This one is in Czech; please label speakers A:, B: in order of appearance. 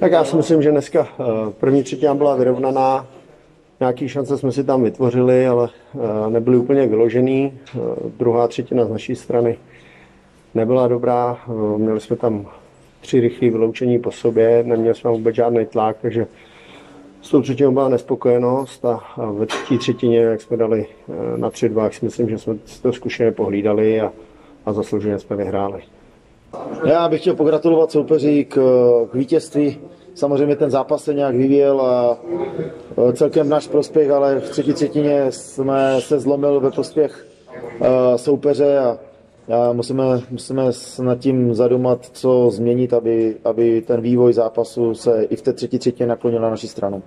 A: Tak já si myslím, že dneska eh, první třetina byla vyrovnaná. Nějaké šance jsme si tam vytvořili, ale eh, nebyly úplně vyložený. Eh, druhá třetina z naší strany nebyla dobrá. Měli jsme tam tři rychlé vyloučení po sobě, neměli jsme vůbec žádný tlak, takže s tou třetinou byla nespokojenost a ve třetí třetině, jak jsme dali na 3-2, si myslím, že jsme to zkušeně pohlídali a, a zaslouženě jsme vyhráli.
B: Já bych chtěl pogratulovat soupeři k, k vítězství. Samozřejmě ten zápas se nějak vyvíjel a e, celkem náš prospěch, ale v třetí třetině jsme se zlomil ve prospěch e, soupeře a, a musíme, musíme nad tím zadumat, co změnit, aby, aby ten vývoj zápasu se i v té třetí třetině naklonil na naši stranu.